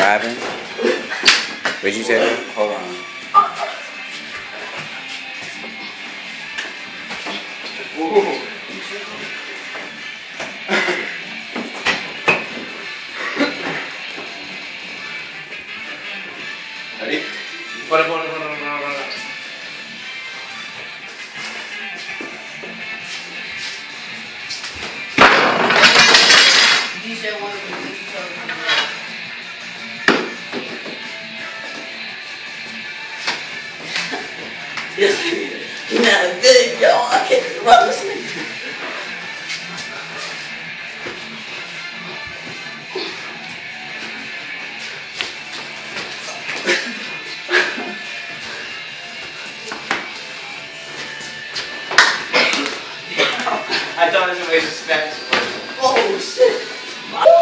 Driving? What'd you say? Hold on. Ready? Yes, you did. You're not good, y'all. I can't this thing. I thought it was a waste of. Oh, shit.